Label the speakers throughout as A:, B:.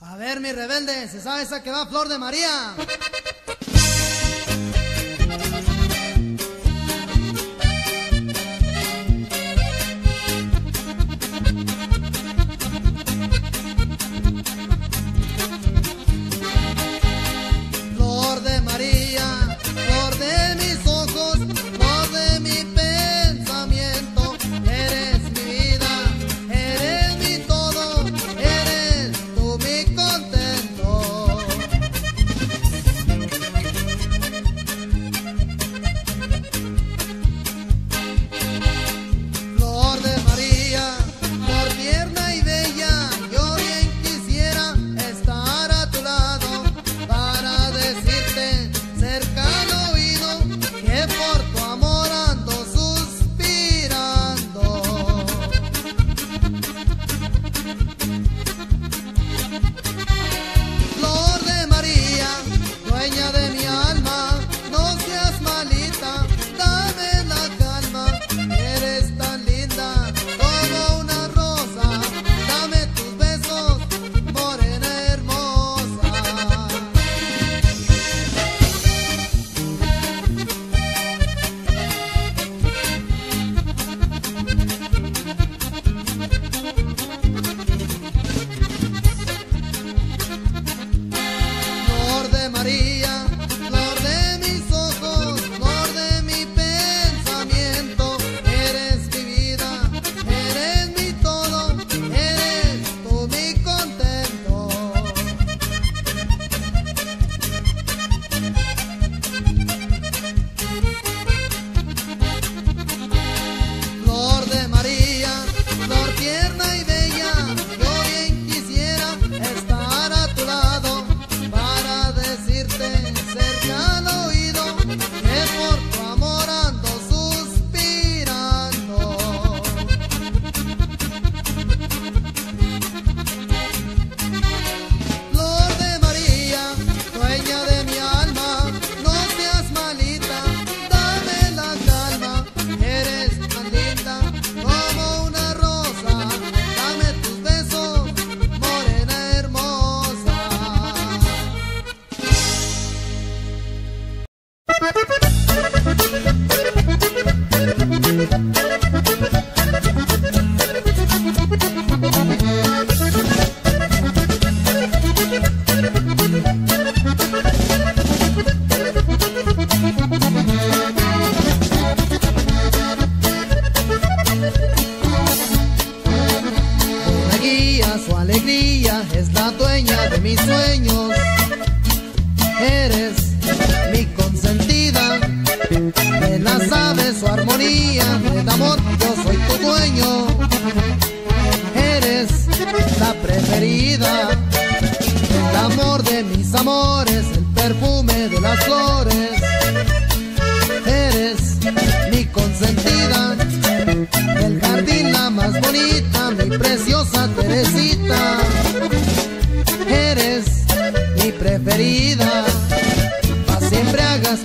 A: A ver, mi rebelde, ¿se sabe esa que va Flor de María?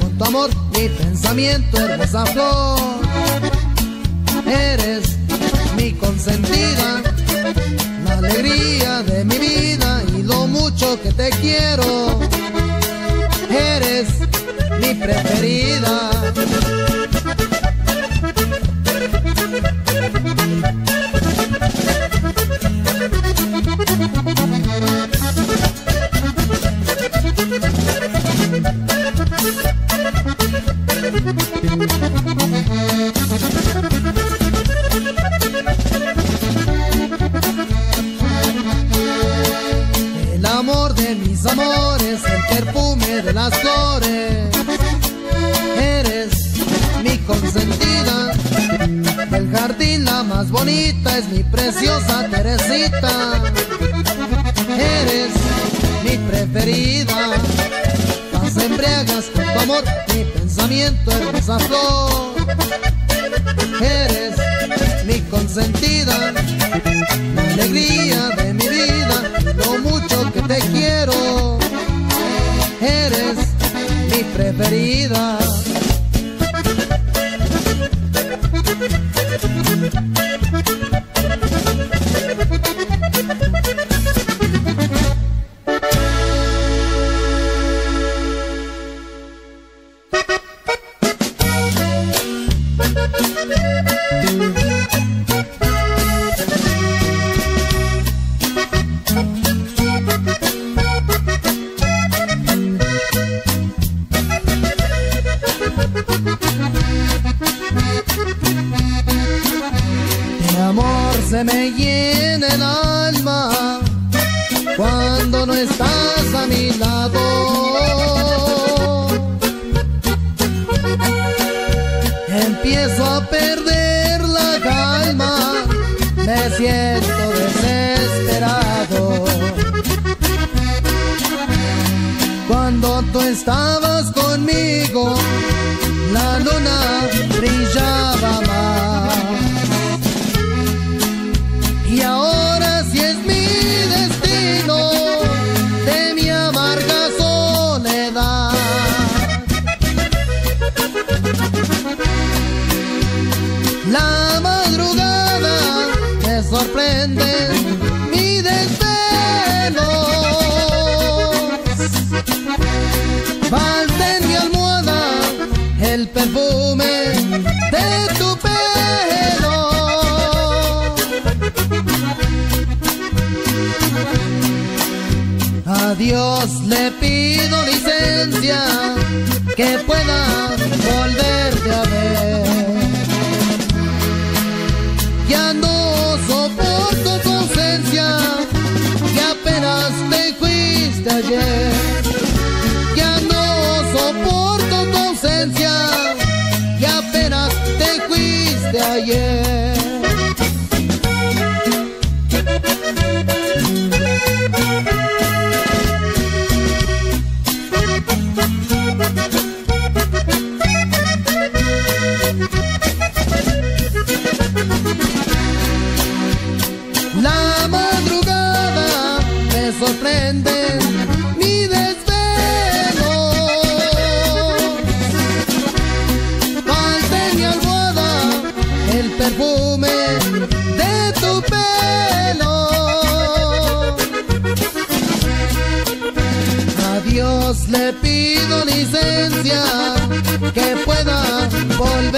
A: con tu amor mi pensamiento, hermosa flor. Eres mi consentida, la alegría de mi vida y lo mucho que te quiero. Eres mi preferida. consentida del jardín la más bonita es mi preciosa Teresita. Eres mi preferida, las embriagas con tu amor, mi pensamiento hermosa flor. Eres mi consentida. se me llena el alma cuando no estás a mi lado. Empiezo a perder la calma, me siento desesperado. Cuando tú estabas conmigo, la luna brillaba. de tu pelo. A Dios le pido licencia que pueda volverte a ver. Ya no soporto tu ausencia, que apenas te fuiste ayer. ausencia y apenas te fuiste ayer. que pueda volver.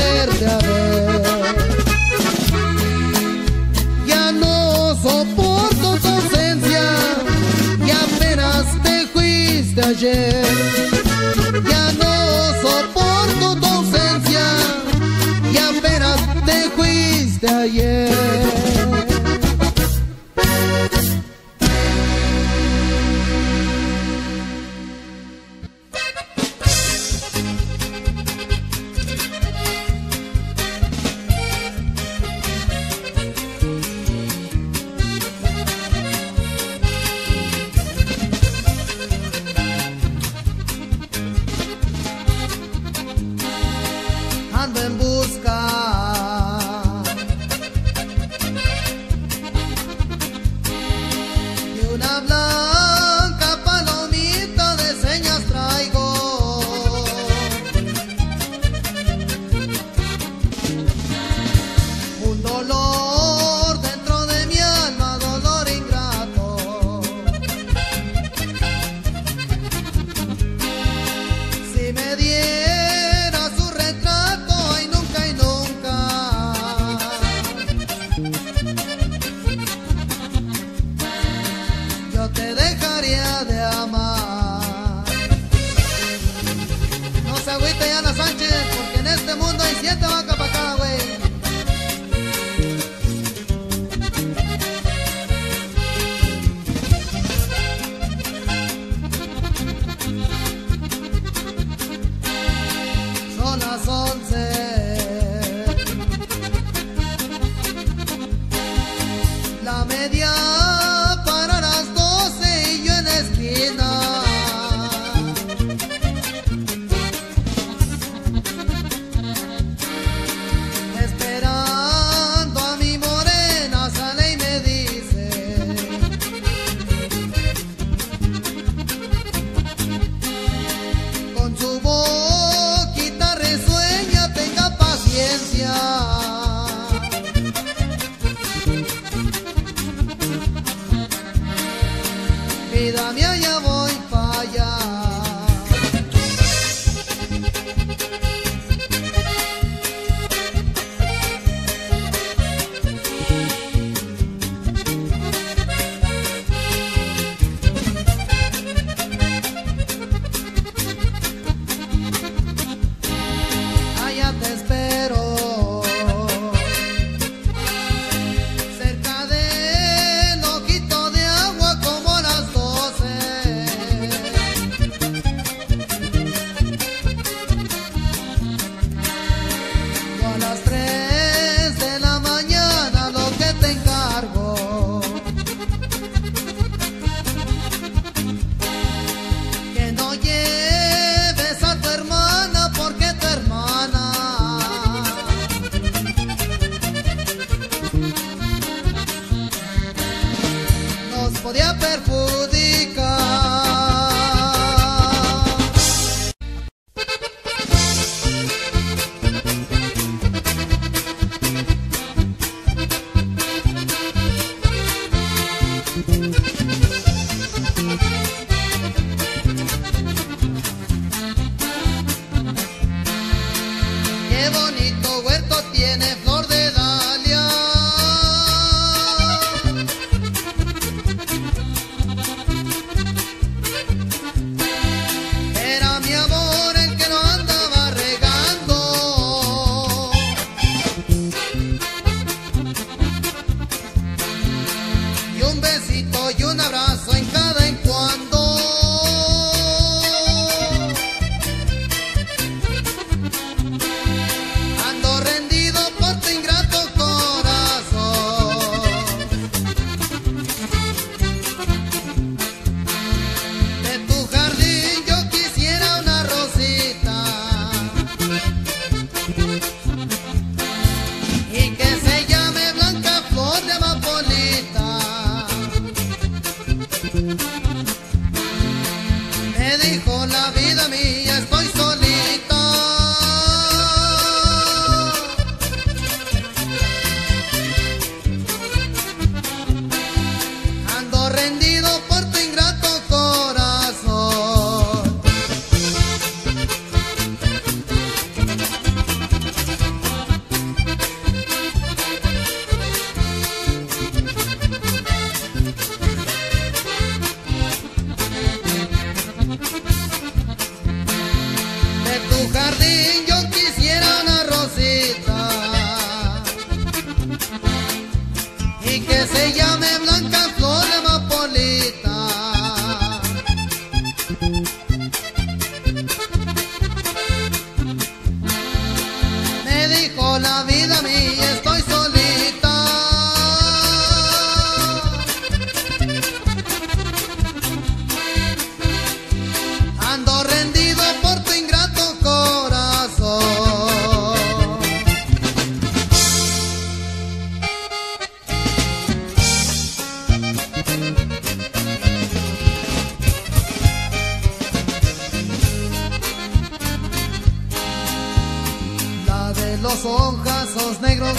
A: son casos negros,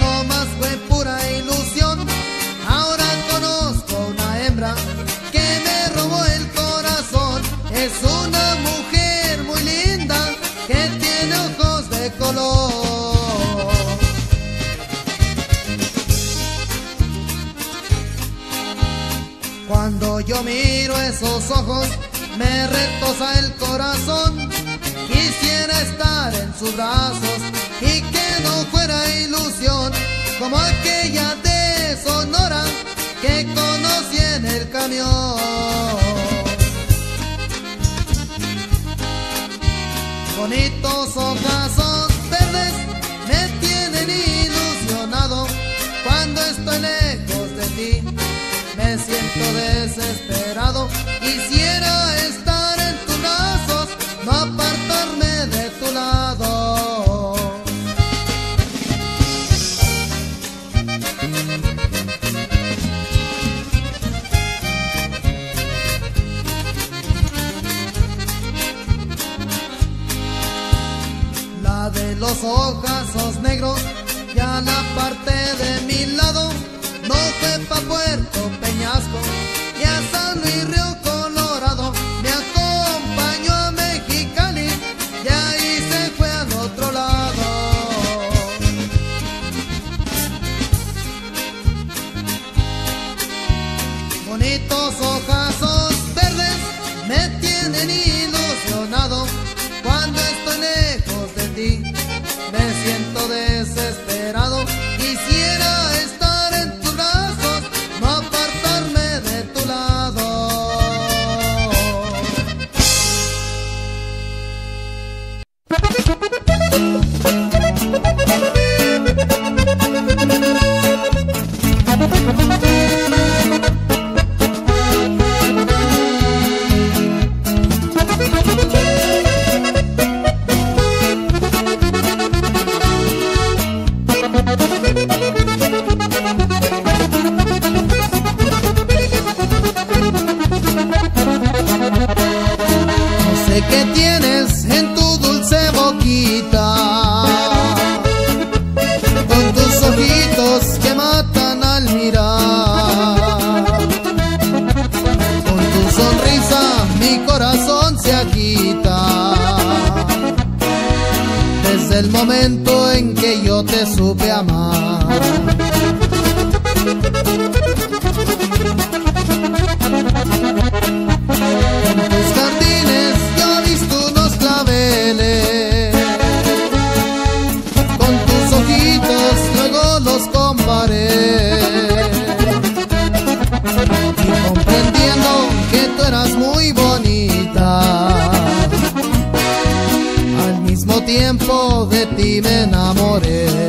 A: no más fue pura ilusión. Ahora conozco una hembra que me robó el corazón. Es una mujer muy linda que tiene ojos de color. Cuando yo miro esos ojos, me retosa el corazón. Quisiera estar en sus brazos y que no fuera ilusión como aquella de Sonora que conocí en el camión. Bonitos ojazos verdes me tienen ilusionado cuando estoy lejos de ti. Me siento desesperado y siento hojazos negros ya la parte de mi lado no fue pa' Puerto Peñasco y a San Luis Río Colorado me acompañó a Mexicali y ahí se fue al otro lado. Bonitos hojazos verdes me tienen ilusionado cuando estoy lejos de ti recuerdo de momento en que yo te supe amar. de ti me enamoré.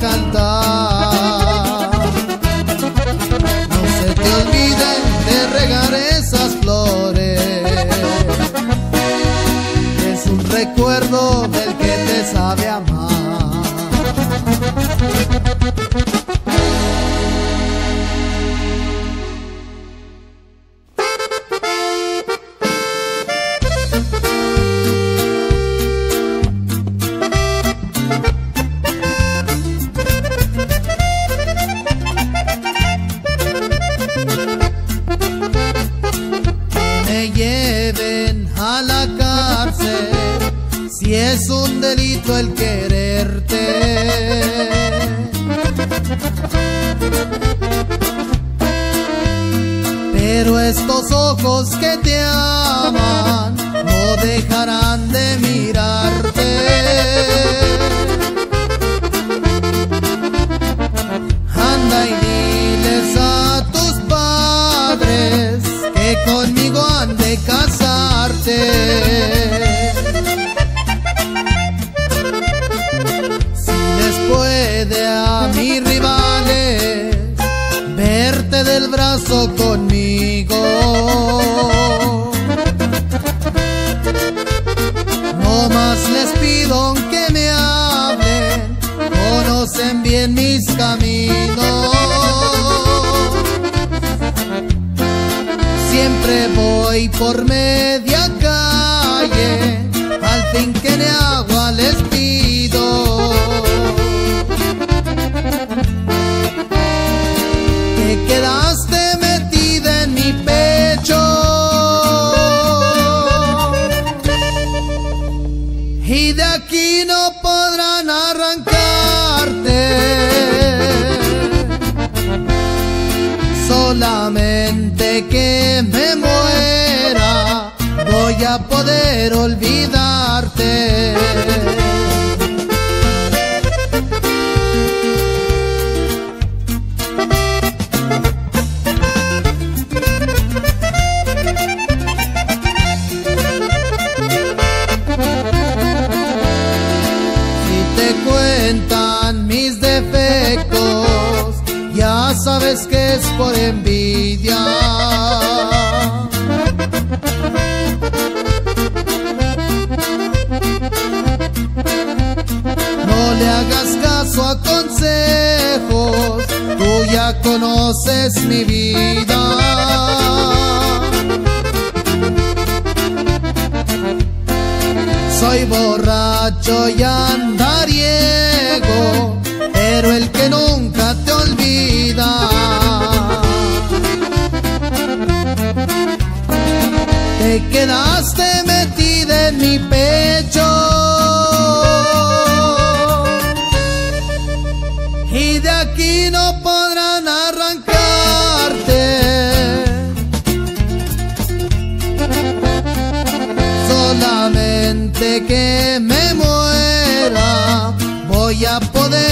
A: cantar. Pero estos ojos que te aman no dejarán de mirarte. Anda y diles a tus padres que conmigo han de casarte. conmigo. No más les pido que me hablen, conocen bien mis caminos. Siempre voy por medio paso a consejos, tú ya conoces mi vida. Soy borracho y andariego, pero el que nunca te olvida. Te quedaste metida en mi pecho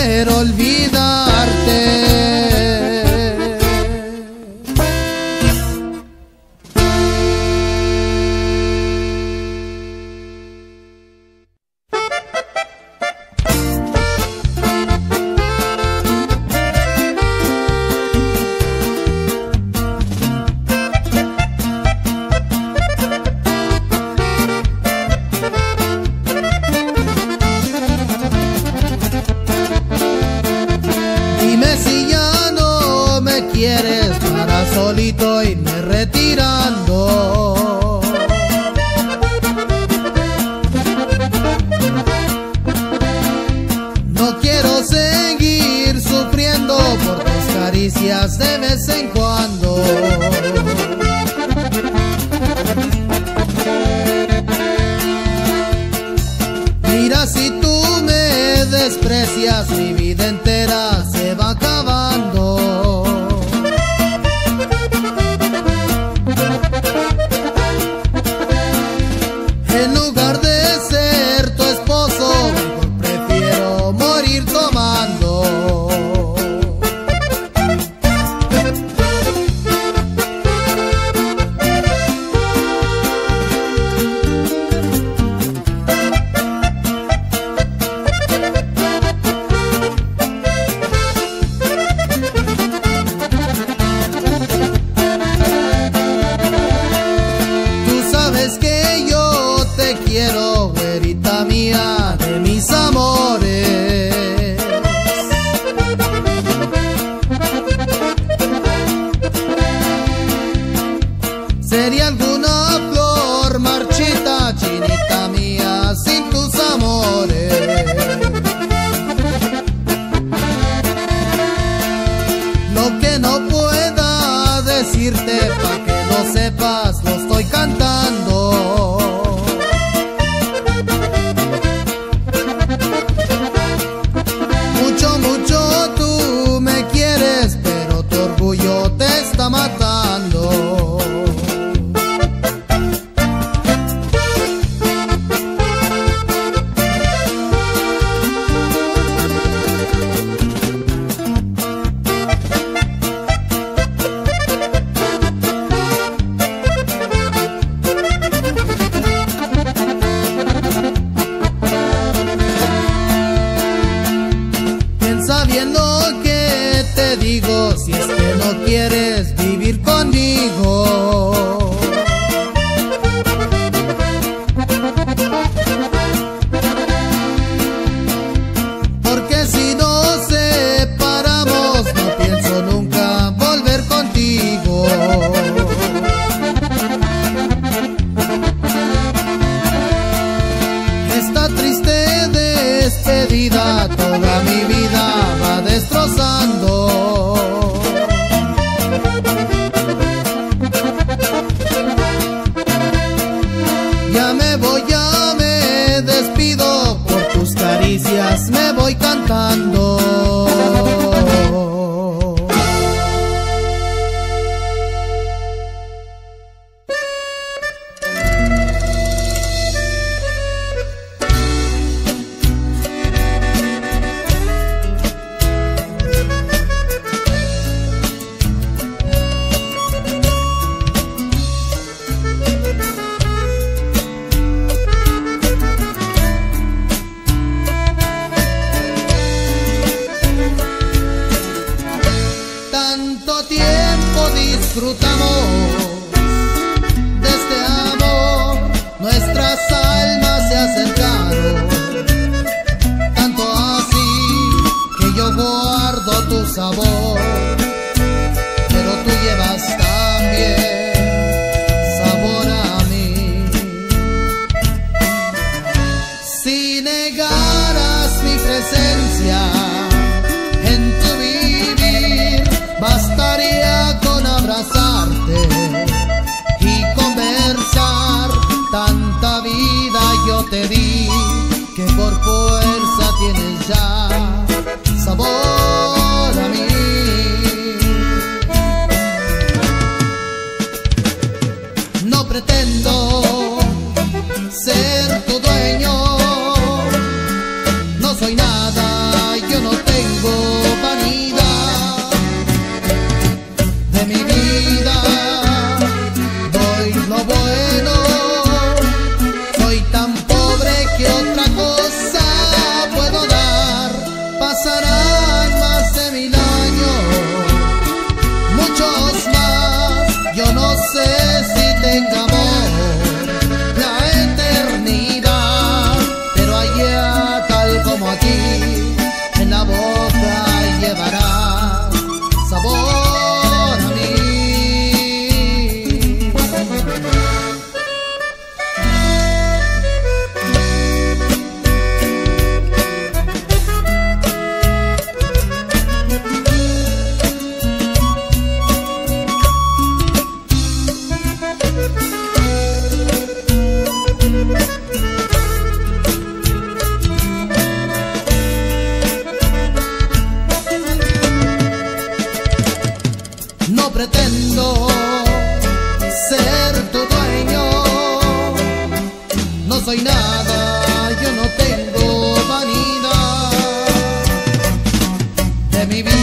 A: querer olvidar. desprecias mi vida entera.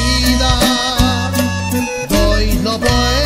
A: vida, doy lo bueno.